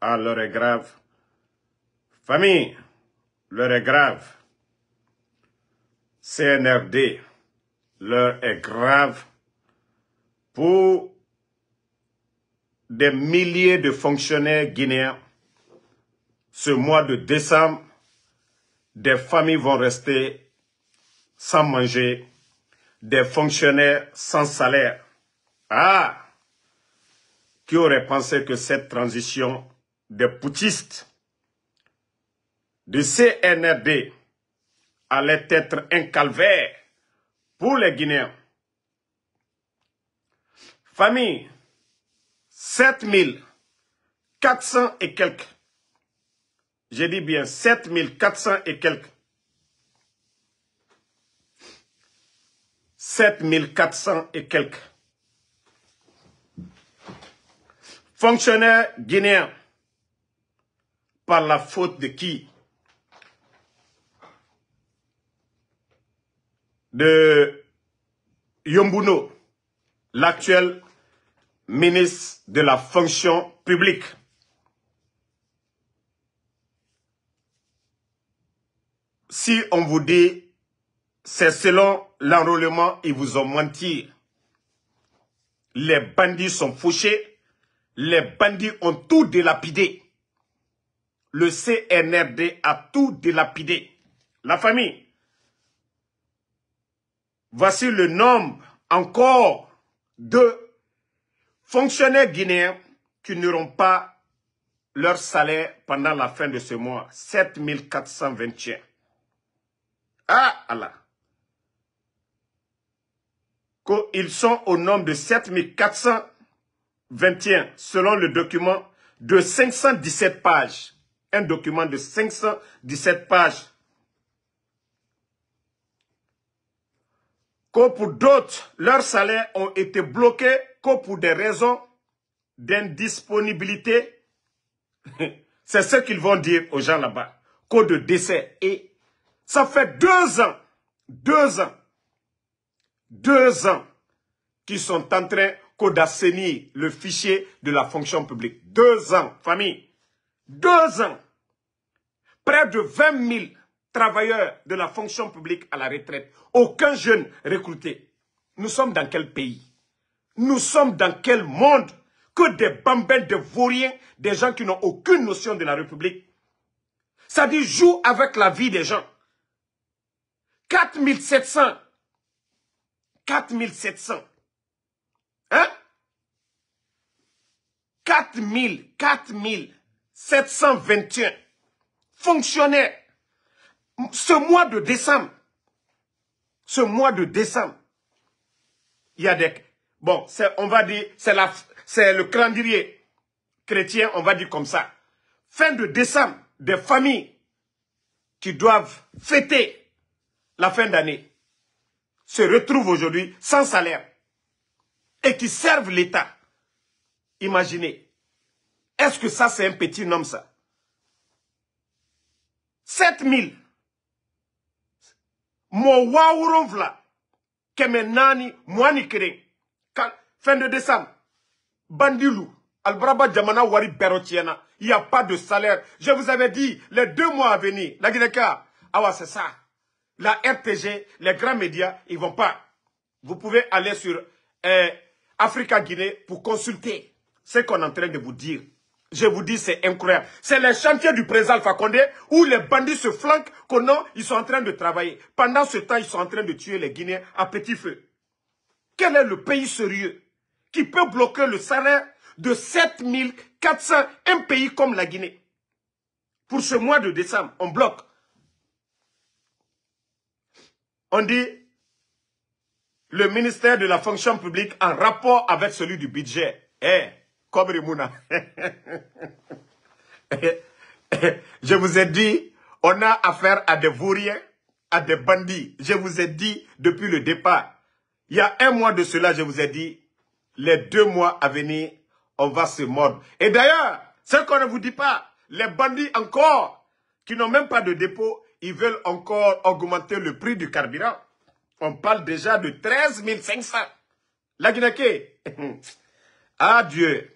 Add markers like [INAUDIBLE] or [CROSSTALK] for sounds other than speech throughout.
Ah, l'heure est grave. Famille, l'heure est grave. CNRD, l'heure est grave pour des milliers de fonctionnaires guinéens. Ce mois de décembre, des familles vont rester sans manger, des fonctionnaires sans salaire. Ah Qui aurait pensé que cette transition des poutistes de CNRD allait être un calvaire pour les Guinéens Famille, 7400 et quelques. J'ai dit bien 7400 et quelques. 7400 et quelques. Fonctionnaires guinéens, par la faute de qui? De Yombuno, l'actuel ministre de la fonction publique. Si on vous dit, c'est selon l'enrôlement, ils vous ont menti. Les bandits sont fauchés, les bandits ont tout délapidé. Le CNRD a tout délapidé. La famille. Voici le nombre encore de fonctionnaires guinéens qui n'auront pas leur salaire pendant la fin de ce mois. 7421. Ah Allah. Ils sont au nombre de 7421 selon le document de 517 pages. Un document de 517 pages. Que pour d'autres, leurs salaires ont été bloqués que pour des raisons d'indisponibilité. [LAUGHS] C'est ce qu'ils vont dire aux gens là-bas. Code de décès. Et ça fait deux ans, deux ans, deux ans qu'ils sont en train d'assainir le fichier de la fonction publique. Deux ans, famille. Deux ans. Près de 20 000 travailleurs de la fonction publique à la retraite. Aucun jeune recruté. Nous sommes dans quel pays? Nous sommes dans quel monde? Que des bambins, des vauriens, des gens qui n'ont aucune notion de la République. Ça dit, joue avec la vie des gens. 4700. 4700. Hein? 4000, 4721 fonctionnaires. Ce mois de décembre, ce mois de décembre, il y a des... Bon, on va dire, c'est le calendrier chrétien, on va dire comme ça. Fin de décembre, des familles qui doivent fêter la fin d'année se retrouvent aujourd'hui sans salaire et qui servent l'État. Imaginez. Est-ce que ça, c'est un petit nom, ça? 7000. Mo wawuronvla. Keme nani, kering. Fin de décembre. Bandilou. Albraba Djamana Wari Berotiena. Il n'y a pas de salaire. Je vous avais dit, les deux mois à venir, la Guinée-Ka, ah c'est ça. La RTG, les grands médias, ils vont pas. Vous pouvez aller sur eh, Africa Guinée pour consulter ce qu'on est en train de vous dire. Je vous dis, c'est incroyable. C'est les chantiers du président Alpha Condé où les bandits se flanquent, qu'on ils sont en train de travailler. Pendant ce temps, ils sont en train de tuer les Guinéens à petit feu. Quel est le pays sérieux qui peut bloquer le salaire de 7400, un pays comme la Guinée? Pour ce mois de décembre, on bloque. On dit le ministère de la fonction publique en rapport avec celui du budget. Eh, Mouna. Je vous ai dit, on a affaire à des vauriens, à des bandits. Je vous ai dit depuis le départ. Il y a un mois de cela, je vous ai dit, les deux mois à venir, on va se mordre. Et d'ailleurs, ce qu'on ne vous dit pas, les bandits encore, qui n'ont même pas de dépôt, ils veulent encore augmenter le prix du carburant. On parle déjà de 13 500. La Guinée. [LAUGHS] Ah Dieu,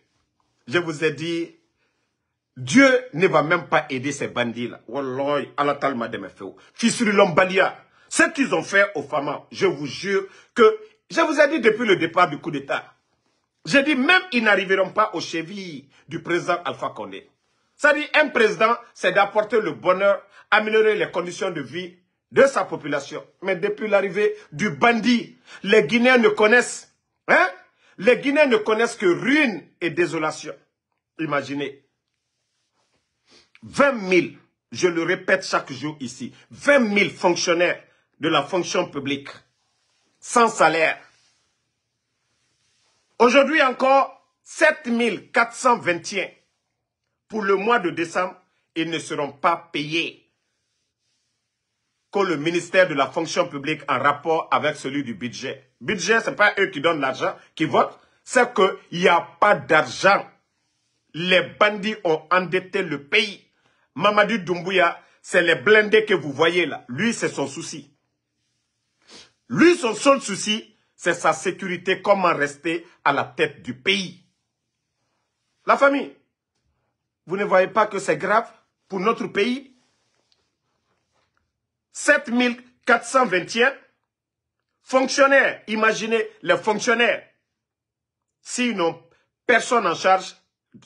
je vous ai dit, Dieu ne va même pas aider ces bandits-là. Wallahi, Allah talma de Fissuri Lombalia. Ce qu'ils ont fait aux femmes, je vous jure que, je vous ai dit depuis le départ du coup d'État, j'ai dit même ils n'arriveront pas aux chevilles du président Alpha Condé. Ça dit, un président, c'est d'apporter le bonheur, améliorer les conditions de vie de sa population. Mais depuis l'arrivée du bandit, les Guinéens ne connaissent, hein? Les Guinéens ne connaissent que ruine et désolation. Imaginez. 20 000, je le répète chaque jour ici, 20 000 fonctionnaires de la fonction publique, sans salaire. Aujourd'hui encore, 7 421 pour le mois de décembre, ils ne seront pas payés que le ministère de la fonction publique en rapport avec celui du budget. Budget, ce n'est pas eux qui donnent l'argent, qui votent, c'est qu'il n'y a pas d'argent. Les bandits ont endetté le pays. Mamadou Doumbouya, c'est les blindés que vous voyez là. Lui, c'est son souci. Lui, son seul souci, c'est sa sécurité, comment rester à la tête du pays. La famille, vous ne voyez pas que c'est grave pour notre pays? 7421 fonctionnaires, imaginez les fonctionnaires, s'ils n'ont personne en charge,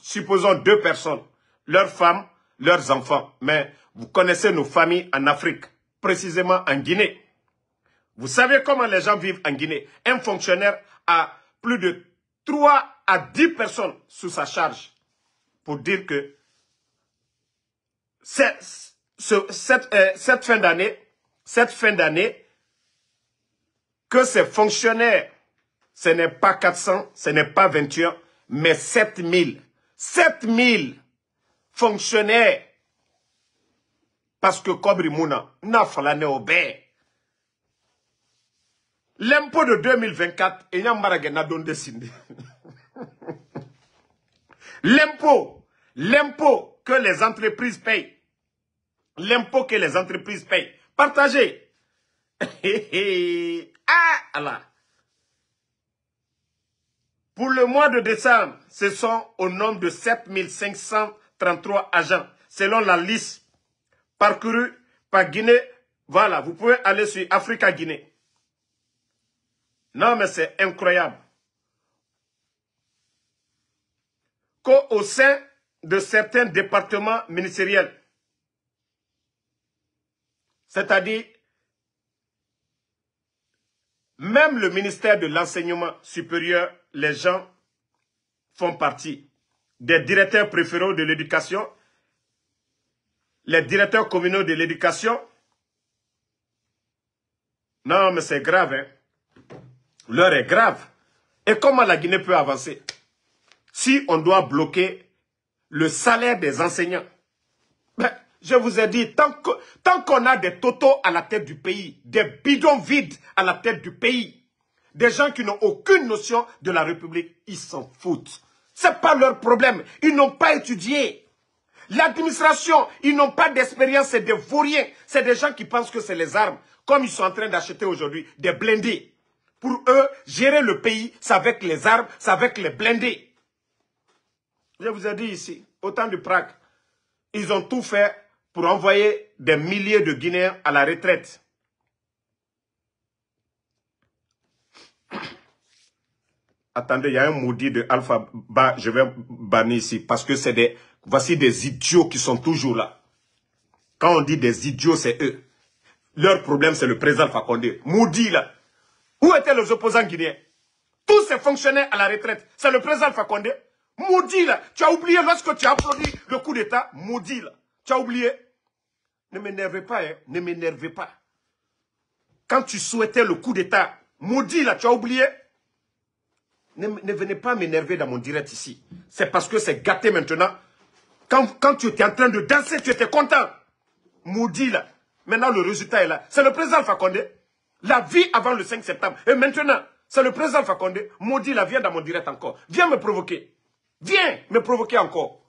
supposons deux personnes, leurs femmes, leurs enfants. Mais vous connaissez nos familles en Afrique, précisément en Guinée. Vous savez comment les gens vivent en Guinée. Un fonctionnaire a plus de 3 à 10 personnes sous sa charge. Pour dire que euh, cette fin d'année, cette fin d'année, que ces fonctionnaires, ce n'est pas 400, ce n'est pas 21, mais 7000. 7000 fonctionnaires. Parce que Kobri Mouna n'a fallu L'impôt de 2024, il y a [LAUGHS] l'impôt que les entreprises payent, l'impôt que les entreprises payent. Partagez. [LAUGHS] ah, Allah. Pour le mois de décembre, ce sont au nombre de 7533 agents, selon la liste parcourue par Guinée. Voilà, vous pouvez aller sur Africa Guinée. Non, mais c'est incroyable. Qu'au sein de certains départements ministériels, c'est-à-dire, même le ministère de l'enseignement supérieur, les gens font partie des directeurs préféraux de l'éducation, les directeurs communaux de l'éducation. Non, mais c'est grave. Hein? L'heure est grave. Et comment la Guinée peut avancer Si on doit bloquer le salaire des enseignants? Ben, je vous ai dit, tant qu'on a des totaux à la tête du pays, des bidons vides à la tête du pays, des gens qui n'ont aucune notion de la République, ils s'en foutent. Ce n'est pas leur problème. Ils n'ont pas étudié. L'administration, ils n'ont pas d'expérience, c'est des vauriens. C'est des gens qui pensent que c'est les armes, comme ils sont en train d'acheter aujourd'hui des blindés. Pour eux, gérer le pays, c'est avec les armes, c'est avec les blindés. Je vous ai dit ici, au temps du Prague, ils ont tout fait pour envoyer des milliers de Guinéens à la retraite. [COUGHS] Attendez, il y a un maudit de Alpha Ba, je vais bannir ici, parce que c'est des, voici des idiots qui sont toujours là. Quand on dit des idiots, c'est eux. Leur problème, c'est le président Condé. Maudit là. Où étaient les opposants guinéens? Tous ces fonctionnaires à la retraite, c'est le président Condé. Maudit là. Tu as oublié lorsque tu as applaudi le coup d'État, maudit là. Tu as oublié ne m'énervez pas, hein. ne m'énervez pas. Quand tu souhaitais le coup d'État, maudit là, tu as oublié ne, venez pas m'énerver dans mon direct ici. C'est parce que c'est gâté maintenant. Quand, quand tu étais en train de danser, tu étais content. Maudit là. Maintenant, le résultat est là. C'est le président Fakonde. La vie avant le 5 septembre. Et maintenant, c'est le président Fakonde. Maudit là, viens dans mon direct encore. Viens me provoquer. Viens me provoquer encore.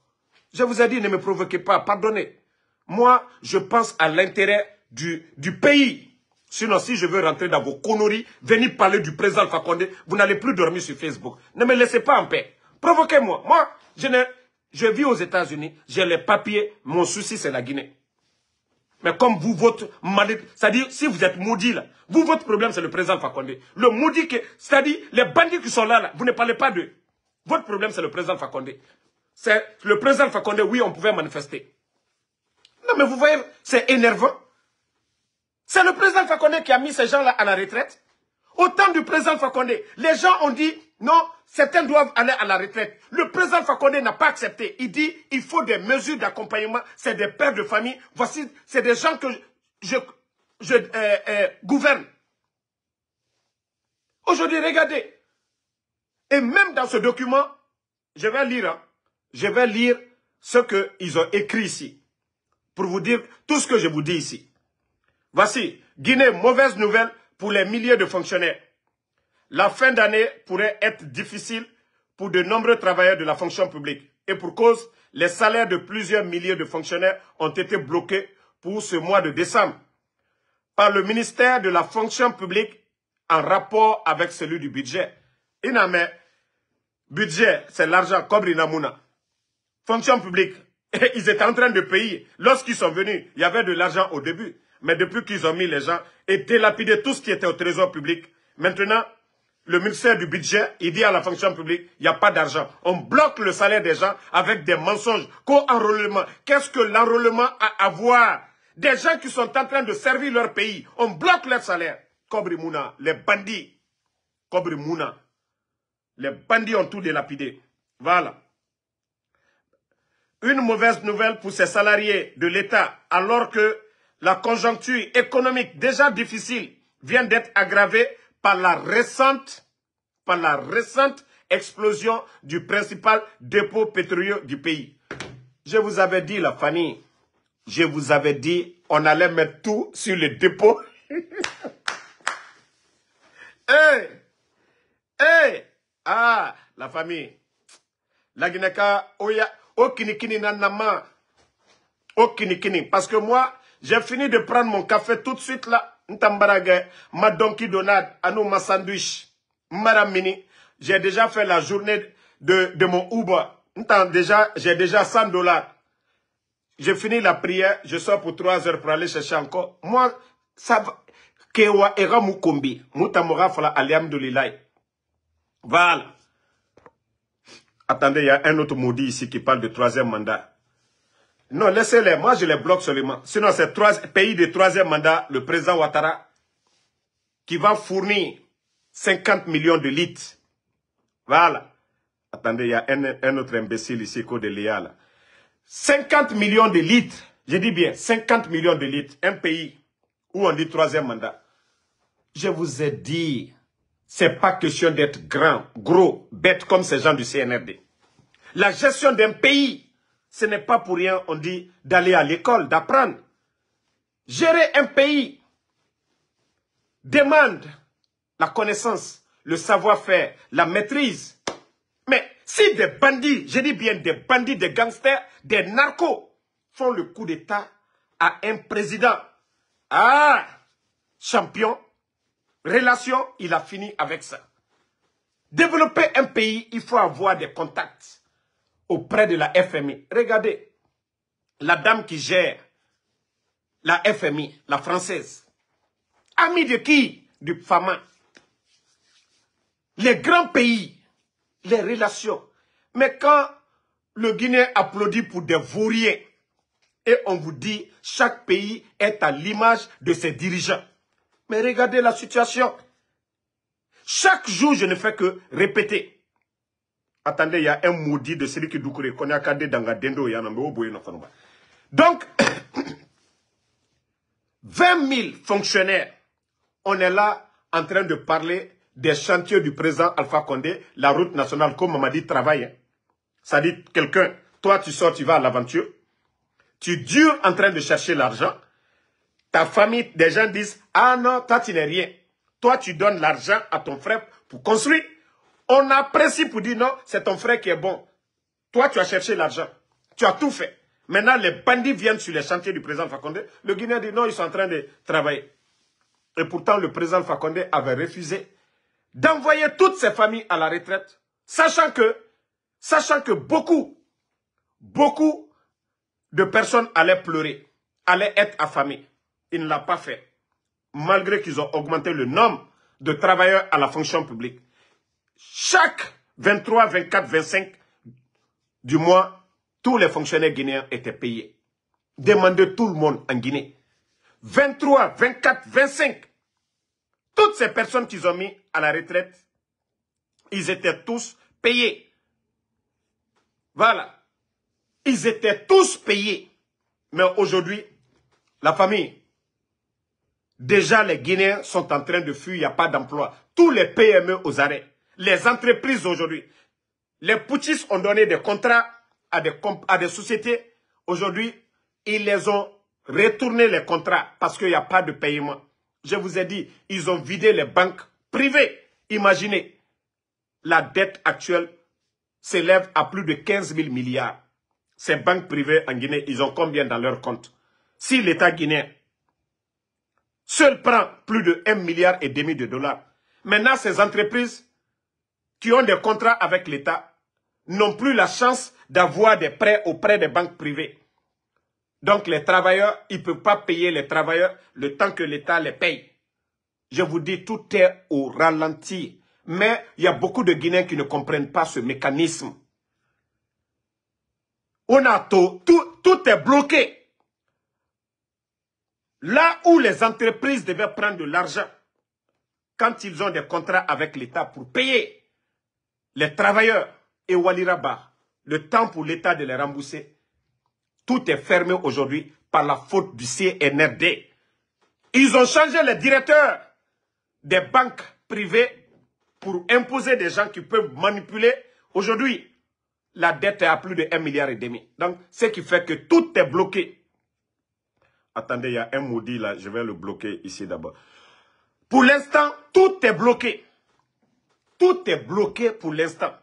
Je vous ai dit, ne me provoquez pas. Pardonnez. Moi, je pense à l'intérêt du, du pays. Sinon, si je veux rentrer dans vos conneries, venir parler du président Fakonde, vous n'allez plus dormir sur Facebook. Ne me laissez pas en paix. Provoquez-moi. Moi, je ne, Je vis aux États-Unis, j'ai les papiers, mon souci c'est la Guinée. Mais comme vous, votre maladie, c'est-à-dire, si vous êtes maudit là, vous, votre problème, c'est le président Fakonde. Le maudit, c'est-à-dire, les bandits qui sont là, là, vous ne parlez pas d'eux. Votre problème, c'est le président Fakonde. C'est le président Fakonde, oui, on pouvait manifester. Non, mais vous voyez, c'est énervant. C'est le président Fakonde qui a mis ces gens-là à la retraite. Au temps du président Fakonde, les gens ont dit, non, certains doivent aller à la retraite. Le président Fakonde n'a pas accepté. Il dit, il faut des mesures d'accompagnement. C'est des pères de famille. Voici, c'est des gens que je, euh, euh, gouverne. Aujourd'hui, regardez. Et même dans ce document, je vais lire, hein, je vais lire ce qu'ils ont écrit ici. Pour vous dire tout ce que je vous dis ici. Voici, Guinée, mauvaise nouvelle pour les milliers de fonctionnaires. La fin d'année pourrait être difficile pour de nombreux travailleurs de la fonction publique. Et pour cause, les salaires de plusieurs milliers de fonctionnaires ont été bloqués pour ce mois de décembre par le ministère de la fonction publique en rapport avec celui du budget. Iname, budget, c'est l'argent, comme Inamuna. Fonction publique, ils étaient en train de payer. Lorsqu'ils sont venus, il y avait de l'argent au début. Mais depuis qu'ils ont mis les gens et délapidé tout ce qui était au trésor public, maintenant, le ministère du budget, il dit à la fonction publique, il n'y a pas d'argent. On bloque le salaire des gens avec des mensonges. Co-enrôlement. Qu'est-ce que l'enrôlement a à voir? Des gens qui sont en train de servir leur pays. On bloque leur salaire. Kobri Mouna, les bandits. Kobri Mouna. Les bandits ont tout délapidé. Voilà. Une mauvaise nouvelle pour ces salariés de l'État, alors que la conjoncture économique déjà difficile vient d'être aggravée par la récente, explosion du principal dépôt pétrolier du pays. Je vous avais dit, la famille, je vous avais dit, on allait mettre tout sur le dépôt. [LAUGHS] hey, hey, ah, la famille. La Guinéka, oya, okinikini nanama, okinikini. Parce que moi, j'ai fini de prendre mon café tout de suite là. Ntambarage ma donkey donade anou ma sandwich. Maramini j'ai déjà fait la journée de, mon Uber. Déjà j'ai déjà 100 dollars. J'ai fini la prière je sors pour 3 heures pour aller chercher encore. Moi ça va. Kewa era mukombi mutamora fala alhamdulillah voilà attendez il y a un autre maudit ici qui parle de troisième mandat non, laissez-les. Moi, je les bloque seulement. Sinon, c'est pays de troisième mandat, le président Ouattara, qui va fournir 50 millions de litres. Voilà. Attendez, il y a un, autre imbécile ici, de Léa, 50 millions de litres. Je dis bien, 50 millions de litres. Un pays où on dit troisième mandat. Je vous ai dit, c'est pas question d'être grand, gros, bête comme ces gens du CNRD. La gestion d'un pays ce n'est pas pour rien, on dit, d'aller à l'école, d'apprendre. Gérer un pays demande la connaissance, le savoir-faire, la maîtrise. Mais si des bandits, je dis bien des bandits, des gangsters, des narcos, font le coup d'État à un président, ah, champion, relation, il a fini avec ça. Développer un pays, il faut avoir des contacts auprès de la FMI. Regardez, la dame qui gère la FMI, la française, amie de qui? Du FAMA. Les grands pays, les relations. Mais quand le Guinée applaudit pour des vauriers, et on vous dit chaque pays est à l'image de ses dirigeants. Mais regardez la situation. Chaque jour, je ne fais que répéter. Attendez, il y a un maudit de celui qui Doukouré, Donc, [COUGHS] 20 000 fonctionnaires, on est là en train de parler des chantiers du président Alpha Condé, la route nationale, comme on m'a dit, travaille. Hein. Ça dit, quelqu'un, toi tu sors, tu vas à l'aventure, tu dures en train de chercher l'argent, ta famille, des gens disent, ah non, toi tu n'es rien. Toi tu donnes l'argent à ton frère pour construire. On apprécie pour dire non, c'est ton frère qui est bon. Toi, tu as cherché l'argent. Tu as tout fait. Maintenant, les bandits viennent sur les chantiers du président Fakonde. Le Guinéen dit non, ils sont en train de travailler. Et pourtant, le président Fakonde avait refusé d'envoyer toutes ses familles à la retraite, sachant que, sachant que beaucoup beaucoup de personnes allaient pleurer, allaient être affamées. Ne l'a pas fait. Malgré qu'ils ont augmenté le nombre de travailleurs à la fonction publique. Chaque 23, 24, 25 du mois, tous les fonctionnaires guinéens étaient payés. Demandez tout le monde en Guinée. 23, 24, 25. Toutes ces personnes qu'ils ont mis à la retraite, ils étaient tous payés. Voilà. Ils étaient tous payés. Mais aujourd'hui, la famille, déjà les Guinéens sont en train de fuir, il n'y a pas d'emploi. Tous les PME aux arrêts. Les entreprises aujourd'hui. Les poutistes ont donné des contrats à des, à des sociétés. Aujourd'hui, ils les ont retourné les contrats parce qu'il n'y a pas de paiement. Je vous ai dit, ils ont vidé les banques privées. Imaginez, la dette actuelle s'élève à plus de 15 000 milliards. Ces banques privées en Guinée, ils ont combien dans leur compte? Si l'État guinéen seul prend plus de 1 milliard et demi de dollars, maintenant ces entreprises qui ont des contrats avec l'État n'ont plus la chance d'avoir des prêts auprès des banques privées. Donc les travailleurs, ils ne peuvent pas payer les travailleurs le temps que l'État les paye. Je vous dis, tout est au ralenti. Mais il y a beaucoup de Guinéens qui ne comprennent pas ce mécanisme. On a tout, tout est bloqué. Là où les entreprises devaient prendre de l'argent, quand ils ont des contrats avec l'État pour payer les travailleurs et Waliraba, le temps pour l'État de les rembourser, tout est fermé aujourd'hui par la faute du CNRD. Ils ont changé les directeurs des banques privées pour imposer des gens qui peuvent manipuler. Aujourd'hui, la dette est à plus de 1,5 milliard et demi. Donc, ce qui fait que tout est bloqué. Attendez, il y a un maudit là, je vais le bloquer ici d'abord. Pour l'instant, tout est bloqué. Tout est bloqué pour l'instant.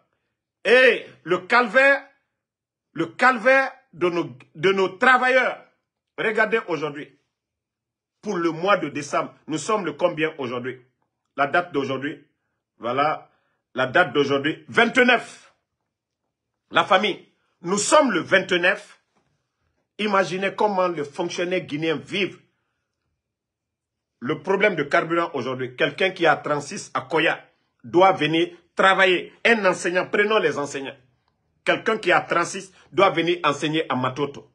Et le calvaire, le calvaire de nos, de nos travailleurs. Regardez aujourd'hui, pour le mois de décembre, nous sommes le combien aujourd'hui? La date d'aujourd'hui, voilà, la date d'aujourd'hui, 29. La famille, nous sommes le 29. Imaginez comment les fonctionnaires guinéens vivent. Le problème de carburant aujourd'hui, quelqu'un qui a 36 à Koya doit venir travailler. Un enseignant, prenons les enseignants quelqu'un qui a 36 doit venir enseigner à Matoto.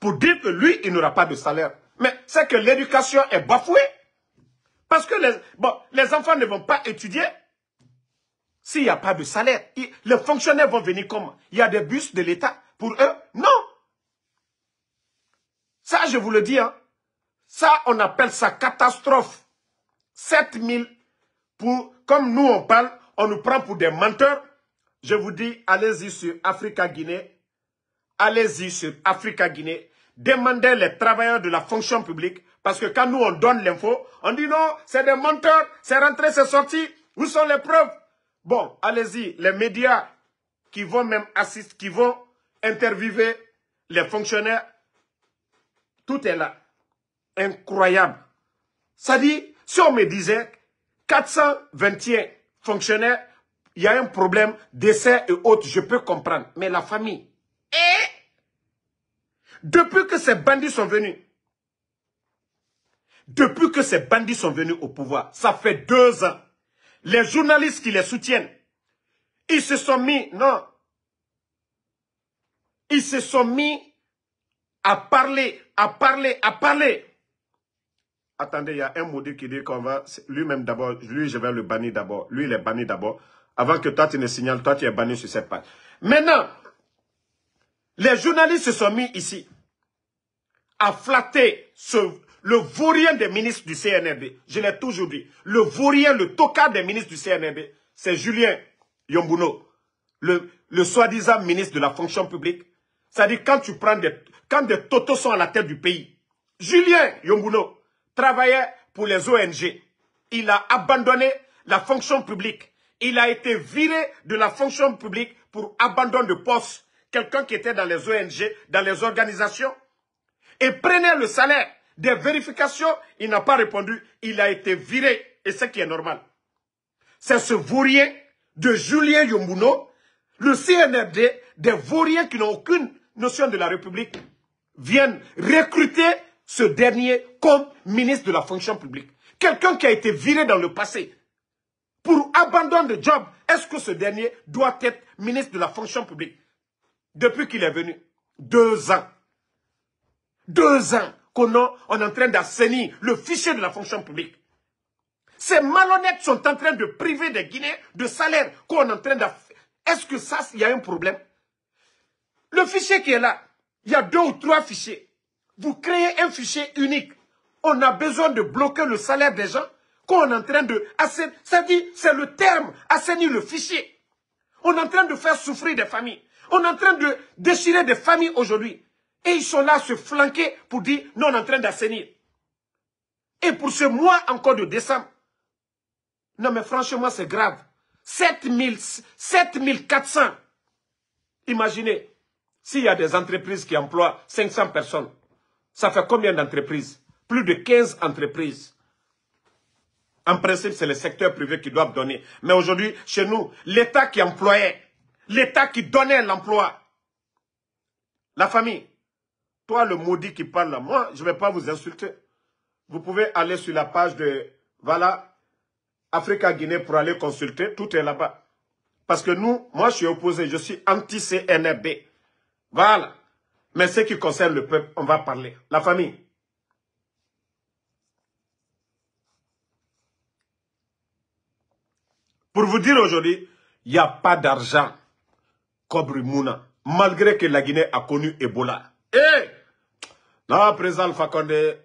Pour dire que lui, il n'aura pas de salaire. Mais c'est que l'éducation est bafouée. Parce que les, enfants ne vont pas étudier s'il n'y a pas de salaire. les fonctionnaires vont venir comment? Il y a des bus de l'État pour eux? Non. Ça, je vous le dis. Hein. Ça, on appelle ça catastrophe. 7000 pour, comme nous on parle, on nous prend pour des menteurs je vous dis, allez-y sur Africa Guinée. Allez-y sur Africa Guinée. Demandez les travailleurs de la fonction publique. Parce que quand nous, on donne l'info, on dit non, c'est des menteurs, c'est rentré, c'est sorti. Où sont les preuves? Bon, allez-y, les médias qui vont même assister, qui vont interviewer les fonctionnaires, tout est là. Incroyable. Ça dit, si on me disait 421 fonctionnaires il y a un problème, décès et autres, je peux comprendre. Mais la famille, et? Depuis que ces bandits sont venus, depuis que ces bandits sont venus au pouvoir, ça fait deux ans, les journalistes qui les soutiennent, ils se sont mis, non, ils se sont mis à parler, à parler, à parler. Attendez, il y a un maudit qui dit qu'on va, lui-même d'abord, lui je vais le bannir d'abord, lui il est banni d'abord. Avant que toi tu ne signales, toi tu es banni sur cette page. Maintenant, les journalistes se sont mis ici à flatter le vaurien des ministres du CNRD. Je l'ai toujours dit. Le vaurien, le tocard des ministres du CNRD, c'est Julien Yombuno, le, le soi-disant ministre de la fonction publique. C'est-à-dire quand tu prends des, quand des totos sont à la tête du pays. Julien Yombuno travaillait pour les ONG. Il a abandonné la fonction publique il a été viré de la fonction publique pour abandon de poste. Quelqu'un qui était dans les ONG, dans les organisations, et prenait le salaire des vérifications, il n'a pas répondu, il a été viré, et ce qui est normal. C'est ce vaurien de Julien Yombuno, le CNRD, des vauriens qui n'ont aucune notion de la République, viennent recruter ce dernier comme ministre de la fonction publique. Quelqu'un qui a été viré dans le passé pour abandonner le job, est-ce que ce dernier doit être ministre de la fonction publique? Depuis qu'il est venu, deux ans. Deux ans qu'on est en train d'assainir le fichier de la fonction publique. Ces malhonnêtes sont en train de priver des Guinéens de salaire qu'on est en train de... Est-ce que ça, il y a un problème? Le fichier qui est là, il y a deux ou trois fichiers. Vous créez un fichier unique. On a besoin de bloquer le salaire des gens qu'on est en train de... Ça dit, c'est le terme, assainir le fichier. On est en train de faire souffrir des familles. On est en train de déchirer des familles aujourd'hui. Et ils sont là à se flanquer pour dire, non, on est en train d'assainir. Et pour ce mois encore de décembre, non mais franchement c'est grave. 7400. Imaginez, s'il y a des entreprises qui emploient 500 personnes, ça fait combien d'entreprises? Plus de 15 entreprises. En principe, c'est le secteur privé qui doit donner. Mais aujourd'hui, chez nous, l'État qui employait, l'État qui donnait l'emploi, la famille. Toi, le maudit qui parle là, moi, je ne vais pas vous insulter. Vous pouvez aller sur la page de, voilà, Africa Guinée pour aller consulter, tout est là-bas. Parce que nous, moi je suis opposé, je suis anti-CNRB. Voilà. Mais ce qui concerne le peuple, on va parler. La famille. Pour vous dire aujourd'hui, il n'y a pas d'argent comme Mouna, malgré que la Guinée a connu Ebola. Eh Non, président Fakonde,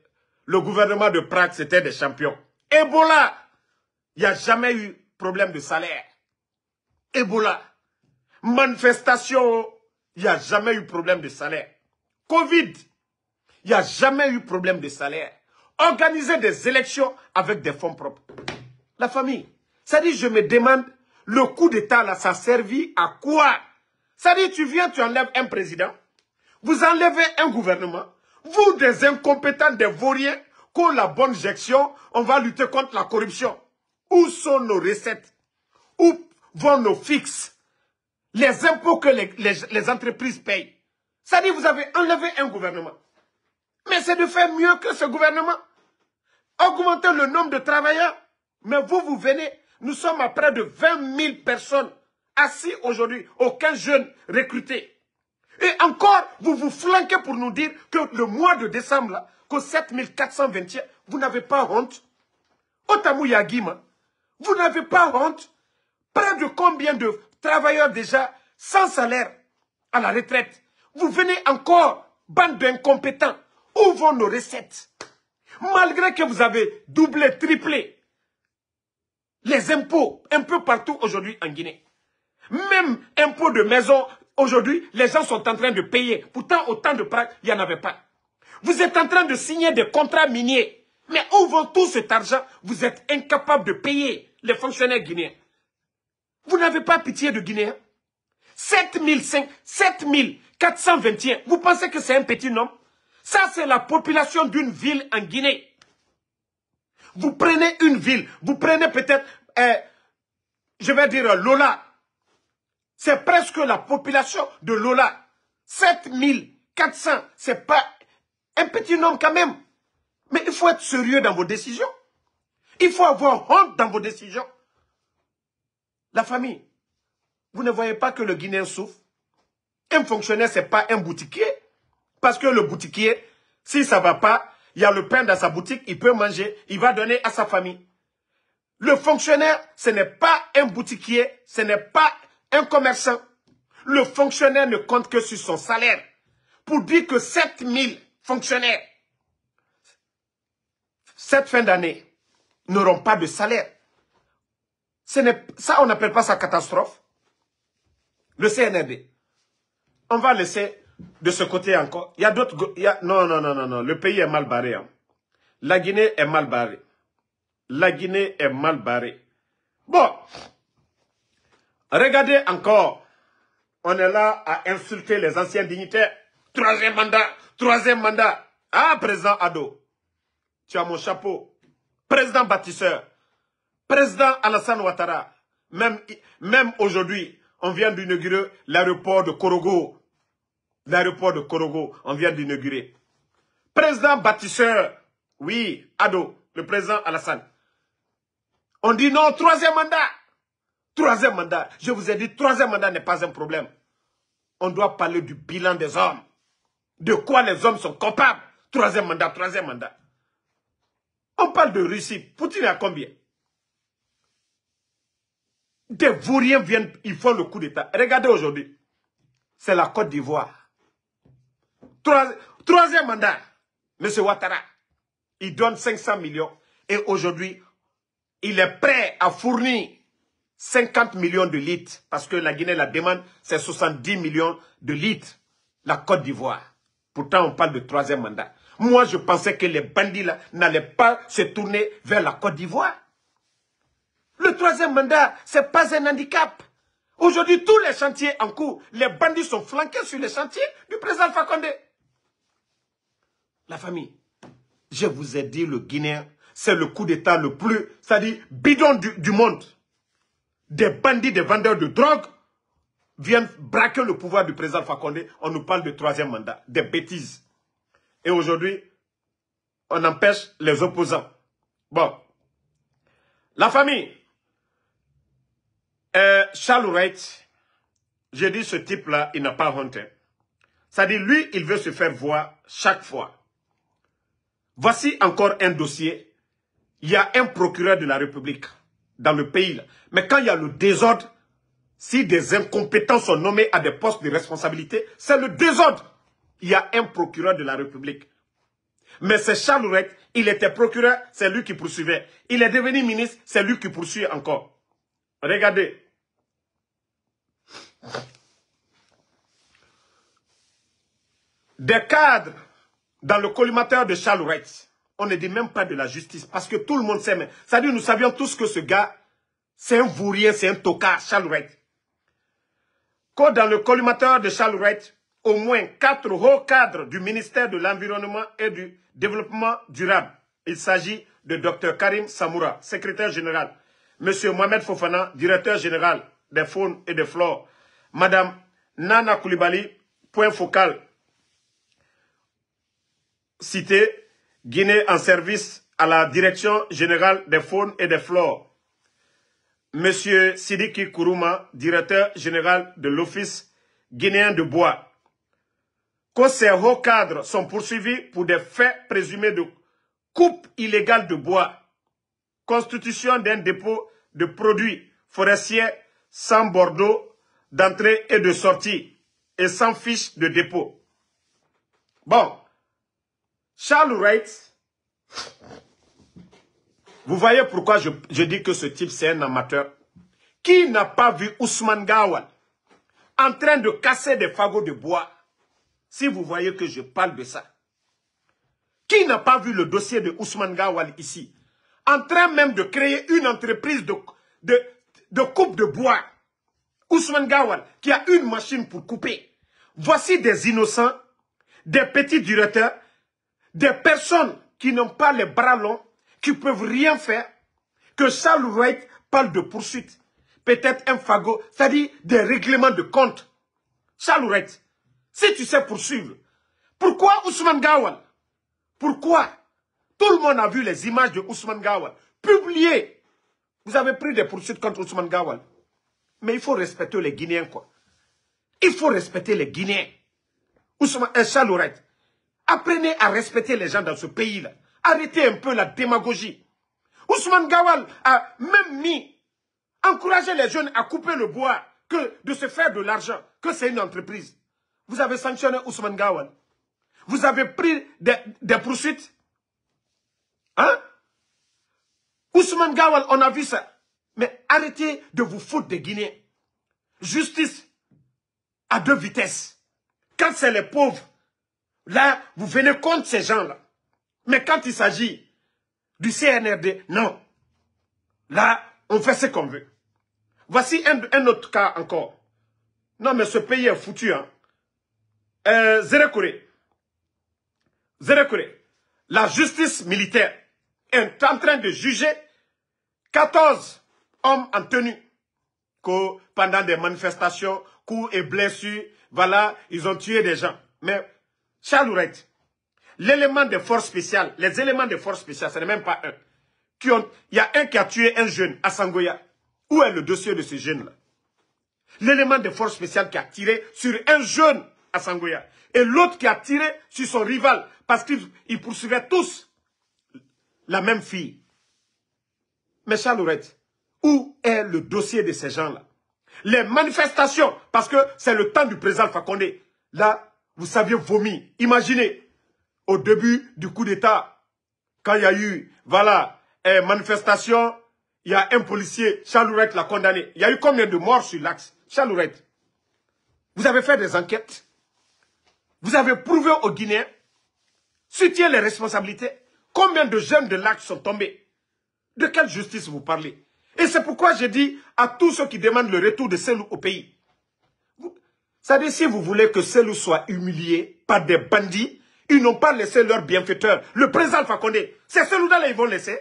le gouvernement de Prague, c'était des champions. Ebola il n'y a jamais eu problème de salaire. Ebola. Manifestation, il n'y a jamais eu problème de salaire. Covid, il n'y a jamais eu problème de salaire. Organiser des élections avec des fonds propres. La famille. Ça dit, je me demande, le coup d'État, là, ça a servi à quoi? Ça dit, tu viens, tu enlèves un président, vous enlevez un gouvernement, vous, des incompétents, des vauriens, qu'on la bonne gestion, on va lutter contre la corruption. Où sont nos recettes? Où vont nos fixes? Les impôts que les, entreprises payent. Ça dit, vous avez enlevé un gouvernement. Mais c'est de faire mieux que ce gouvernement. Augmenter le nombre de travailleurs. Mais vous, vous venez, nous sommes à près de 20 000 personnes assis aujourd'hui, aucun jeune recruté. Et encore, vous vous flanquez pour nous dire que le mois de décembre, là, que 7421, vous n'avez pas honte. Otamou Yagima, vous n'avez pas honte? Près de combien de travailleurs déjà sans salaire à la retraite? Vous venez encore, bande d'incompétents. Où vont nos recettes? Malgré que vous avez doublé, triplé les impôts un peu partout aujourd'hui en Guinée. Même impôts de maison, aujourd'hui, les gens sont en train de payer. Pourtant, autant de prêts, il n'y en avait pas. Vous êtes en train de signer des contrats miniers. Mais où vont tout cet argent? Vous êtes incapable de payer les fonctionnaires guinéens. Vous n'avez pas pitié de Guinéens 7421. Vous pensez que c'est un petit nombre? Ça, c'est la population d'une ville en Guinée. Vous prenez une ville, vous prenez peut-être, euh, je vais dire Lola. C'est presque la population de Lola. 7400, c'est pas un petit nombre quand même. Mais il faut être sérieux dans vos décisions. Il faut avoir honte dans vos décisions. La famille, vous ne voyez pas que le Guinéen souffre Un fonctionnaire, ce n'est pas un boutiquier. Parce que le boutiquier, si ça ne va pas, il y a le pain dans sa boutique, il peut manger, il va donner à sa famille. Le fonctionnaire, ce n'est pas un boutiquier, ce n'est pas un commerçant. Le fonctionnaire ne compte que sur son salaire. Pour dire que 7000 fonctionnaires, cette fin d'année, n'auront pas de salaire. Ce ça, on n'appelle pas ça catastrophe. Le CNRD. On va laisser de ce côté encore. Il y a d'autres... Non, non, non, non, non. Le pays est mal barré. Hein. La Guinée est mal barrée. La Guinée est mal barrée. Bon. Regardez encore. On est là à insulter les anciens dignitaires. Troisième mandat. Troisième mandat. Ah, président Ado. Tu as mon chapeau président bâtisseur, président Alassane Ouattara, même, aujourd'hui, on vient d'inaugurer l'aéroport de Korogo. L'aéroport de Korogo, on vient d'inaugurer. Président bâtisseur, oui, Ado, le président Alassane. On dit non, troisième mandat. Troisième mandat. Je vous ai dit, troisième mandat n'est pas un problème. On doit parler du bilan des hommes. De quoi les hommes sont capables. Troisième mandat, troisième mandat. On parle de Russie. Poutine a combien? Des vauriens viennent, ils font le coup d'État. Regardez aujourd'hui. C'est la Côte d'Ivoire. Troisième mandat. M. Ouattara. Il donne 500 millions. Et aujourd'hui, il est prêt à fournir 50 millions de litres. Parce que la Guinée, la demande, c'est 70 millions de litres. La Côte d'Ivoire. Pourtant, on parle de troisième mandat. Moi, je pensais que les bandits n'allaient pas se tourner vers la Côte d'Ivoire. Le troisième mandat, ce n'est pas un handicap. Aujourd'hui, tous les chantiers en cours, les bandits sont flanqués sur les chantiers du président Fakonde. La famille, je vous ai dit, le Guinéen, c'est le coup d'État le plus, c'est-à-dire bidon du, monde. Des bandits, des vendeurs de drogue viennent braquer le pouvoir du président Fakonde. On nous parle de troisième mandat, des bêtises. Et aujourd'hui, on empêche les opposants. Bon. La famille. Euh, Charles Wright, j'ai dit ce type-là, il n'a pas honte. C'est-à-dire, lui, il veut se faire voir chaque fois. Voici encore un dossier. Il y a un procureur de la République dans le pays. Mais quand il y a le désordre, si des incompétents sont nommés à des postes de responsabilité, c'est le désordre. Il y a un procureur de la République. Mais c'est Charles il était procureur, c'est lui qui poursuivait. Il est devenu ministre, c'est lui qui poursuit encore. Regardez. Des cadres dans le collimateur de Charles Wright, on ne dit même pas de la justice, parce que tout le monde sait. C'est-à-dire, nous savions tous que ce gars, c'est un vourien, c'est un tocard, Charles Wright. Quand dans le collimateur de Charles Wright, au moins quatre hauts cadres du ministère de l'Environnement et du Développement durable. Il s'agit de Dr Karim Samoura, secrétaire général. Monsieur Mohamed Fofana, directeur général des faunes et des flores. Madame Nana Koulibaly, point focal cité Guinée en service à la direction générale des faunes et des flores. Monsieur Sidiki Kourouma, directeur général de l'Office guinéen de bois. Que ces hauts cadres sont poursuivis pour des faits présumés de coupe illégale de bois, constitution d'un dépôt de produits forestiers sans bordeaux d'entrée et de sortie et sans fiche de dépôt. Bon, Charles Wright, vous voyez pourquoi je, dis que ce type c'est un amateur. Qui n'a pas vu Ousmane Gawal en train de casser des fagots de bois Si vous voyez que je parle de ça. Qui n'a pas vu le dossier de Ousmane Gawal ici En train même de créer une entreprise de, coupe de bois. Ousmane Gawal qui a une machine pour couper. Voici des innocents, des petits directeurs des personnes qui n'ont pas les bras longs, qui peuvent rien faire, que Charles Wright parle de poursuite. Peut-être un fagot, c'est-à-dire des règlements de compte. Charles Wright, si tu sais poursuivre, pourquoi Ousmane Gawal Pourquoi Tout le monde a vu les images de Ousmane Gawal publiées? Vous avez pris des poursuites contre Ousmane Gawal. Mais il faut respecter les Guinéens, quoi. Il faut respecter les Guinéens. Ousmane, Wright, Apprenez à respecter les gens dans ce pays-là. Arrêtez un peu la démagogie. Ousmane Gawal a même mis, encouragé les jeunes à couper le bois, que de se faire de l'argent, que c'est une entreprise. Vous avez sanctionné Ousmane Gawal. Vous avez pris des, poursuites. Hein? Ousmane Gawal, on a vu ça. Mais arrêtez de vous foutre des Guinéens. Justice à deux vitesses. Quand c'est les pauvres Là, vous venez contre ces gens-là. Mais quand il s'agit du CNRD, non. Là, on fait ce qu'on veut. Voici un, autre cas encore. Non, mais ce pays est foutu. Hein. Euh, Zérekouré. La justice militaire est en train de juger 14 hommes en tenue que pendant des manifestations, coups et blessures, voilà, ils ont tué des gens. Mais, Charles l'élément de force spéciale, les éléments de force spéciale, ce n'est même pas un. Il y a un qui a tué un jeune à Sangoya. Où est le dossier de ce jeune-là? L'élément de force spéciale qui a tiré sur un jeune à Sangoya. Et l'autre qui a tiré sur son rival. Parce qu'ils poursuivaient tous la même fille. Mais Charles où est le dossier de ces gens-là? Les manifestations, parce que c'est le temps du président Fakonde. Là, vous saviez vomir. Imaginez, au début du coup d'État, quand il y a eu, voilà, eh, manifestation, il y a un policier, Charles l'a condamné. Il y a eu combien de morts sur l'axe? Charles vous avez fait des enquêtes? Vous avez prouvé aux Guinéens, soutient les responsabilités. Combien de jeunes de l'axe sont tombés De quelle justice vous parlez? Et c'est pourquoi j'ai dit à tous ceux qui demandent le retour de Selou au pays. Dit, si vous voulez que Selou soit humilié par des bandits, ils n'ont pas laissé leur bienfaiteur, le président Fakonde. C'est Selouda ils vont laisser.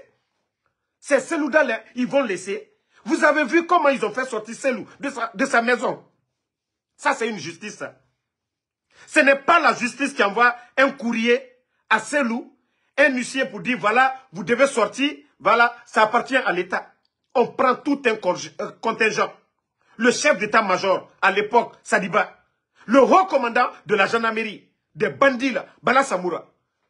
C'est Selouda ils vont laisser. Vous avez vu comment ils ont fait sortir Selou de sa, de sa maison. Ça, c'est une justice. Ce n'est pas la justice qui envoie un courrier à Selou, un huissier pour dire, voilà, vous devez sortir, voilà, ça appartient à l'État. On prend tout un euh, contingent. Le chef d'état-major, à l'époque, Sadiba, le haut commandant de la gendarmerie, des bandits là, Bala Samoura.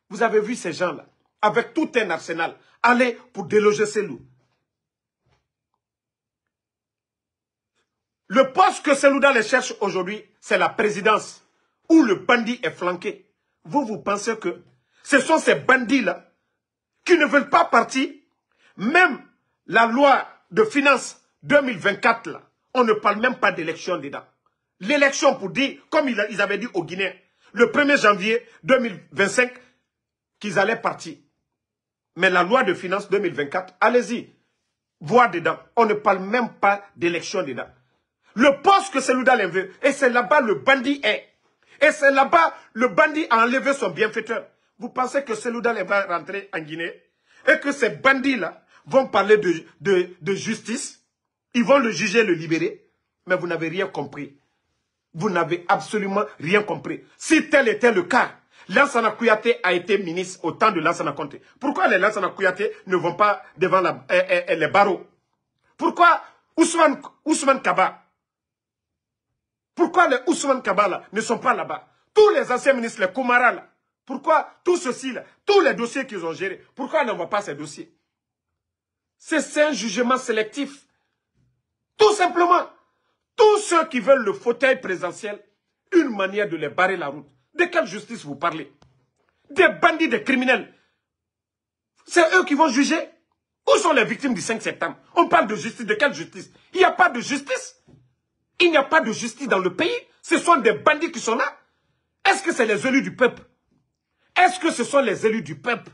Vous avez vu ces gens-là, avec tout un arsenal, aller pour déloger ces loups. Le poste que Selouda les cherche aujourd'hui, c'est la présidence, où le bandit est flanqué. Vous, vous pensez que ce sont ces bandits-là qui ne veulent pas partir, même la loi de finances 2024, là, on ne parle même pas d'élection dedans. L'élection pour dire, comme ils avaient dit aux Guinéens, le 1er janvier 2025 qu'ils allaient partir. Mais la loi de finances 2024, allez-y, voir dedans. On ne parle même pas d'élection dedans. Le poste que Selouda veut, et c'est là-bas le bandit est. Et c'est là-bas le bandit a enlevé son bienfaiteur. Vous pensez que Selouda va rentrer en Guinée et que ces bandits-là vont parler de, justice? Ils vont le juger, le libérer? Mais vous n'avez rien compris. Vous n'avez absolument rien compris. Si tel était le cas, Lansana Kouyaté a été ministre au temps de Lansana Conté. Pourquoi les Lansana Kouyaté ne vont pas devant eh, eh, eh, les barreaux? Pourquoi Ousmane Kaba Pourquoi les Ousmane Kaba ne sont pas là-bas? Tous les anciens ministres, les Koumara pourquoi tout ceci là, tous les dossiers qu'ils ont gérés, pourquoi on voit pas ces dossiers? C'est un jugement sélectif. Tout simplement. Tous ceux qui veulent le fauteuil présentiel, une manière de les barrer la route. De quelle justice vous parlez? Des bandits, des criminels. C'est eux qui vont juger? Où sont les victimes du 5 septembre? On parle de justice. De quelle justice? Il n'y a pas de justice? Il n'y a pas de justice dans le pays. Ce sont des bandits qui sont là. Est-ce que c'est les élus du peuple? Est-ce que ce sont les élus du peuple?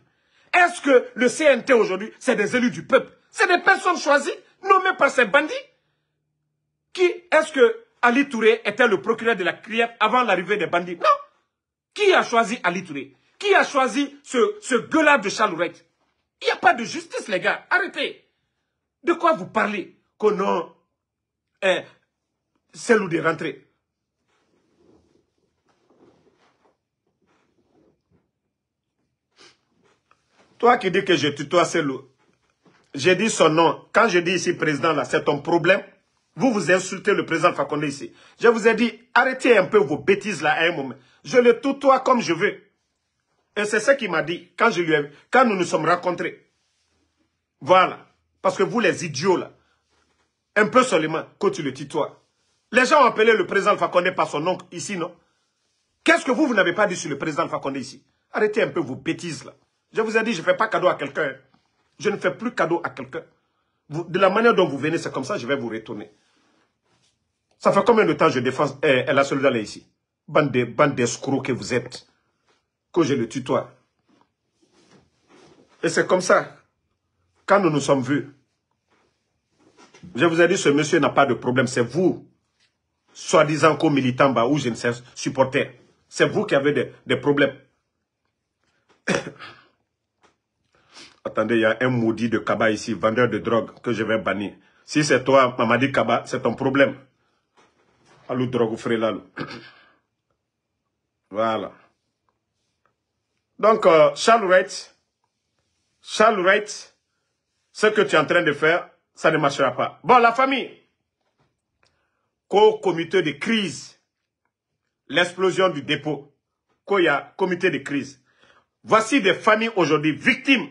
Est-ce que le CNT aujourd'hui, c'est des élus du peuple? C'est des personnes choisies, nommées par ces bandits qui est-ce que Ali Touré était le procureur de la CRIEF avant l'arrivée des bandits? Non. Qui a choisi Ali Touré? Qui a choisi ce, ce gueulard de Chalourette? Il n'y a pas de justice, les gars. Arrêtez. De quoi vous parlez? Non, eh, c'est l'ou de rentrer. Toi qui dis que je tutoie Selou, j'ai dit son nom. Quand je dis ici président, là, c'est ton problème. Vous vous insultez le président Fakonde ici. Je vous ai dit, arrêtez un peu vos bêtises là à un moment. Je le tutoie comme je veux. Et c'est ce qu'il m'a dit quand, je lui ai, quand nous nous sommes rencontrés. Voilà. Parce que vous les idiots là, un peu seulement, quand tu le tutoies. Les gens ont appelé le président Fakonde par son nom ici, non? Qu'est-ce que vous, vous n'avez pas dit sur le président Fakonde ici? Arrêtez un peu vos bêtises là. Je vous ai dit, je ne fais pas cadeau à quelqu'un. Je ne fais plus cadeau à quelqu'un. De la manière dont vous venez, c'est comme ça, je vais vous retourner. Ça fait combien de temps je défends eh, la solidarité ici? Bande d'escrocs que vous êtes. Que je le tutoie. Et c'est comme ça. Quand nous nous sommes vus, je vous ai dit, ce monsieur n'a pas de problème. C'est vous, soi-disant co-militant, bah, ou je ne sais, supporter. C'est vous qui avez des, des problèmes. [COUGHS] Attendez, il y a un maudit de Kaba ici, vendeur de drogue, que je vais bannir. Si c'est toi, Mamadi Kaba, c'est ton problème. Alou drogue [COUGHS] Voilà. Donc, euh, Charles Wright, Charles Wright, ce que tu es en train de faire, ça ne marchera pas. Bon, la famille, qu'au comité de crise, l'explosion du dépôt, qu'il y a comité de crise. Voici des familles aujourd'hui victimes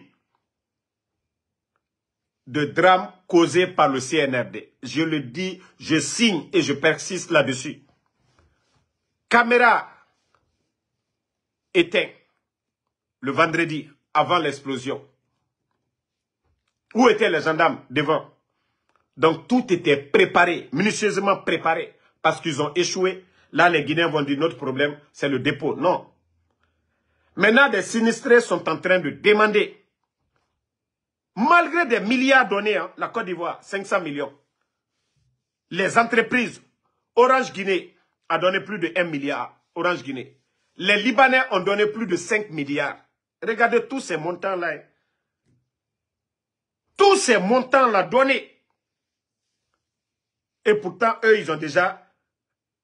de drames causés par le CNRD. Je le dis, je signe et je persiste là-dessus. Caméra éteinte le vendredi avant l'explosion. Où étaient les gendarmes devant? Donc tout était préparé, minutieusement préparé, parce qu'ils ont échoué. Là, les Guinéens vont dire notre problème, c'est le dépôt. Non. Maintenant, des sinistrés sont en train de demander, malgré des milliards donnés, hein, la Côte d'Ivoire, 500 millions, les entreprises, Orange Guinée a donné plus de 1 milliard, Orange Guinée. Les Libanais ont donné plus de 5 milliards. Regardez tous ces montants-là. Hein. Tous ces montants-là donnés. Et pourtant, eux, ils ont déjà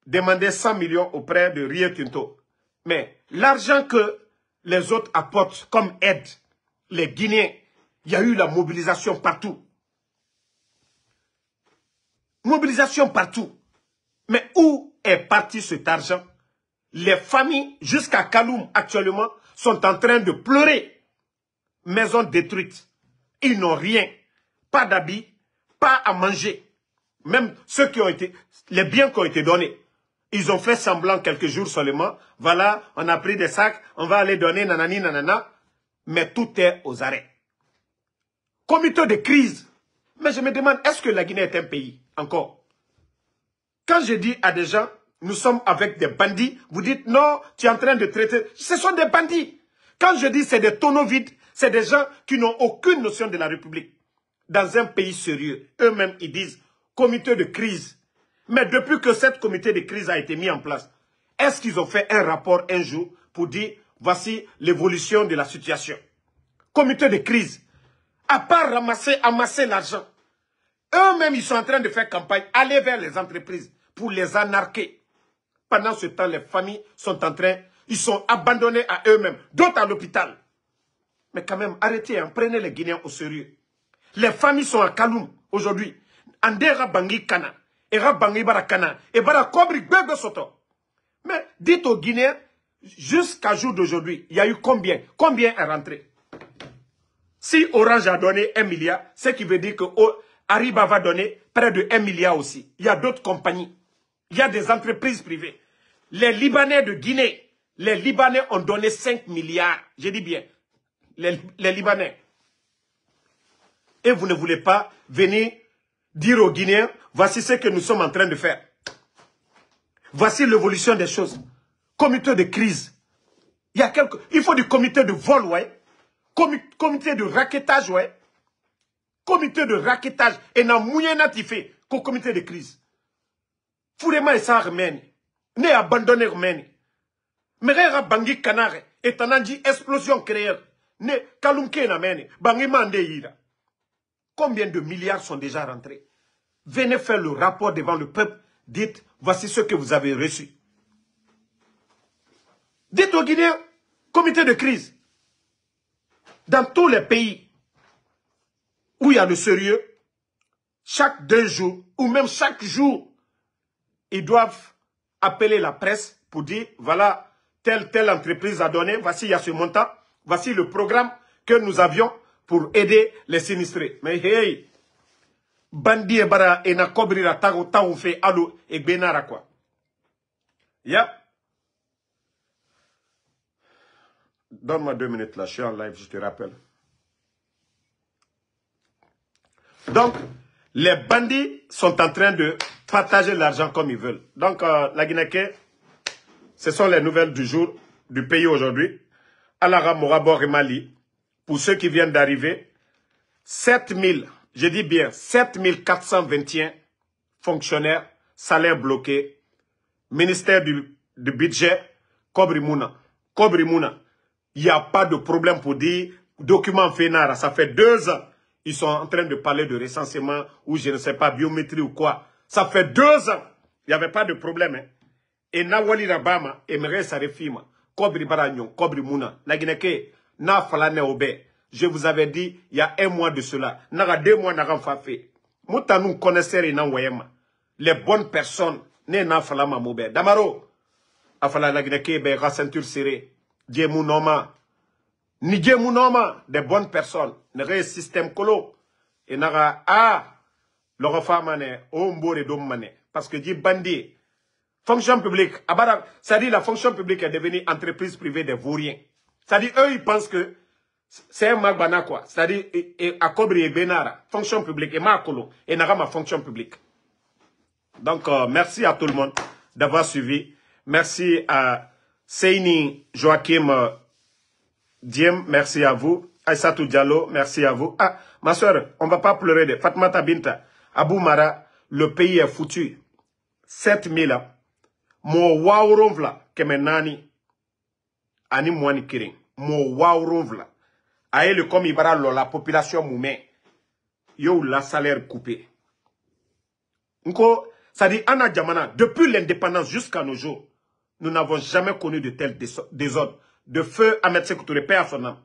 demandé 100 millions auprès de Rio Tinto. Mais l'argent que les autres apportent comme aide, les Guinéens, il y a eu la mobilisation partout. Mobilisation partout. Mais où est parti cet argent? Les familles, jusqu'à Kaloum actuellement, sont en train de pleurer. Maisons détruites. Ils n'ont rien. Pas d'habits, pas à manger. Même ceux qui ont été, les biens qui ont été donnés. Ils ont fait semblant quelques jours seulement. Voilà, on a pris des sacs, on va aller donner nanani nanana. Mais tout est aux arrêts. Comité de crise. Mais je me demande, est-ce que la Guinée est un pays Encore? Quand je dis à des gens, nous sommes avec des bandits, vous dites non, tu es en train de traiter. Ce sont des bandits. Quand je dis c'est des tonneaux vides, c'est des gens qui n'ont aucune notion de la République. Dans un pays sérieux, eux-mêmes, ils disent comité de crise. Mais depuis que cette comité de crise a été mis en place, est-ce qu'ils ont fait un rapport un jour pour dire voici l'évolution de la situation? Comité de crise. À part ramasser, amasser l'argent, eux-mêmes, ils sont en train de faire campagne, aller vers les entreprises pour les anarquer. Pendant ce temps, les familles sont en train, ils sont abandonnés à eux-mêmes, d'autres à l'hôpital. Mais quand même, arrêtez, hein, prenez les Guinéens au sérieux. Les familles sont à Kaloum aujourd'hui. Andera Bangi Kana, Era Bangi Barakana, et Bara Soto. Mais dites aux Guinéens, jusqu'à jour d'aujourd'hui, il y a eu combien Combien est rentré? Si Orange a donné un milliard, ce qui veut dire que Ariba va donner près de un milliard aussi. Il y a d'autres compagnies. Il y a des entreprises privées. Les Libanais de Guinée, les Libanais ont donné 5 milliards. Je dis bien, les, Libanais. Et vous ne voulez pas venir dire aux Guinéens, voici ce que nous sommes en train de faire. Voici l'évolution des choses. Comité de crise. Il, y a il faut du comité de vol, ouais. comité de raquettage, ouais. Comité de raquettage. Et n'a mouillé fait qu'au comité de crise. Fourema et ça ne abandonné rumeni merera bangi kanare et tananji explosion créée ne kalumke na meni bangi mande yira combien de milliards sont déjà rentrés? Venez faire le rapport devant le peuple. Dites voici ce que vous avez reçu. Dites aux Guinéens comité de crise. Dans tous les pays où il y a le sérieux chaque deux jours ou même chaque jour ils doivent appeler la presse pour dire, voilà, telle, telle entreprise a donné, voici, il y a ce montant, voici le programme que nous avions pour aider les sinistrés. Mais hey, bandi e bara et na kobrira tago tago fait alo et benara quoi. Ya. Donne-moi deux minutes là, je suis en live, je te rappelle. Donc, les bandits sont en train de partager l'argent comme ils veulent. Donc, euh, la guinée ce sont les nouvelles du jour du pays aujourd'hui. Alara, Morabor et Mali, pour ceux qui viennent d'arriver, 7000, je dis bien 7421 fonctionnaires, salaires bloqués, ministère du, budget, Kobrimuna. Kobrimuna, il n'y a pas de problème pour dire document Fénara, ça fait deux ans Ils sont en train de parler de recensement ou je ne sais pas, biométrie ou quoi. Ça fait deux ans. Il n'y avait pas de problème. Hein. Et Nawali Rabama, et Mere Sarefima, Kobri Baranyon, Kobri Mouna, Nagineke, Na Falane Obe. Je vous avais dit, il y a un mois de cela. Naga deux mois, Naga Fafé. Moutanou connaisseur et Nanwayema. Les bonnes personnes, Ne Na Falama Moube. Damaro, Afala Nagineke, Be, ceinture serrée. Djemou Noma. Ni Djemou Noma, des bonnes personnes. Nere système colo. Et Naga, ah, leur femme, oh, mbore dom mané. Parce que dit bandit, fonction publique, ça dit la fonction publique est devenue entreprise privée des vauriens. Dit eux, ils pensent que c'est un magbana quoi. C'est-à-dire, à Kobri et Benara, fonction publique, et Makolo, et Narama, fonction publique. Donc, euh, merci à tout le monde d'avoir suivi. Merci à Seini Joachim euh, Diem, merci à vous. Aïssatou Diallo, merci à vous. Ah, ma soeur, on va pas pleurer de Fatmata Binta. Abou Mara, le pays est foutu. 7000 mo wawronvla keme nani ani mwani kirin mo wawronvla ayele comme la population moumé yo la salaire coupé. Ça dit ana jamana depuis l'indépendance jusqu'à nos jours nous n'avons jamais connu de tels désordres. De feu Ahmed Sekou Touré père à son âme.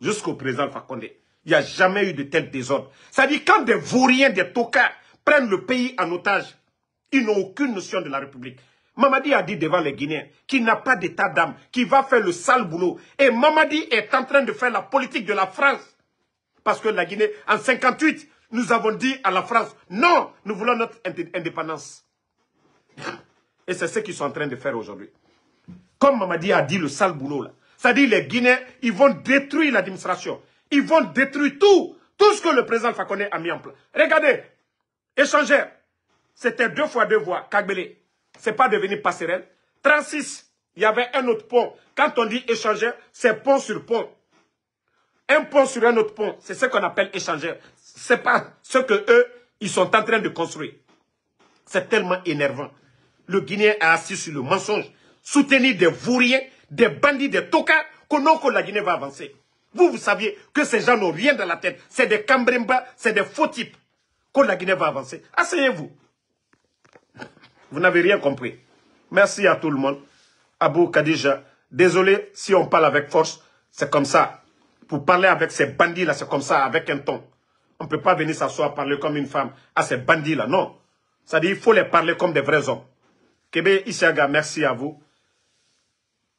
Jusqu'au président Fakonde. Il n'y a jamais eu de tels désordres. Ça dit quand des vauriens des tocards prennent le pays en otage ils n'ont aucune notion de la République. Mamadi a dit devant les Guinéens qu'il n'a pas d'état d'âme, qu'il va faire le sale boulot. Et Mamadi est en train de faire la politique de la France. Parce que la Guinée, en 58, nous avons dit à la France, non, nous voulons notre indépendance. Et c'est ce qu'ils sont en train de faire aujourd'hui. Comme Mamadi a dit le sale boulot là. C'est-à-dire les Guinéens, ils vont détruire l'administration. Ils vont détruire tout. Tout ce que le président Fakone a mis en place. Regardez, échangeurs, c'était deux fois deux voies, Kagbele. C'est pas devenu passerelle. 36, il y avait un autre pont. Quand on dit échangeur, c'est pont sur pont. Un pont sur un autre pont, c'est ce qu'on appelle échangeur. C'est pas ce que eux, ils sont en train de construire. C'est tellement énervant. Le Guinéen est assis sur le mensonge, soutenu des vauriens, des bandits, des tocards, qu'on que la Guinée va avancer. Vous, vous saviez que ces gens n'ont rien dans la tête. C'est des cambremba, c'est des faux types. Que la Guinée va avancer. Asseyez-vous. Vous n'avez rien compris. Merci à tout le monde. Abou Kadija, désolé si on parle avec force, c'est comme ça. Pour parler avec ces bandits-là, c'est comme ça, avec un ton. On ne peut pas venir s'asseoir parler comme une femme à ces bandits-là, non. Dit, il faut les parler comme des vrais hommes. Kebe Ishaga, merci à vous.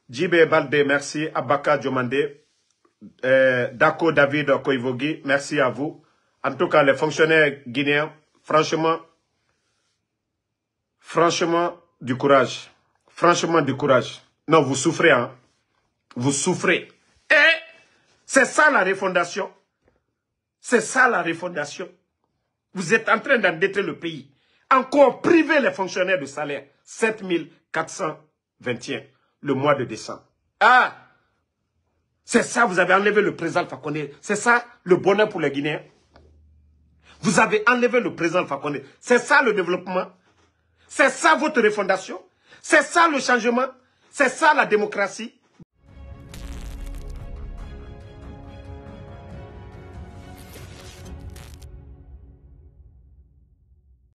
Djibe Balde, merci. Abaka Diomande. Euh, Dako David Koivogi, merci à vous. En tout cas, les fonctionnaires guinéens, franchement, Franchement, du courage. Franchement, du courage. Non, vous souffrez, hein. Vous souffrez. Et c'est ça la refondation. C'est ça la refondation. Vous êtes en train d'endetter le pays. Encore priver les fonctionnaires de salaire. 7421 le mois de décembre. Ah C'est ça, vous avez enlevé le président Fakonde. C'est ça le bonheur pour les Guinéens. Vous avez enlevé le président Fakonde. C'est ça le développement. C'est ça votre refondation? C'est ça le changement? C'est ça la démocratie?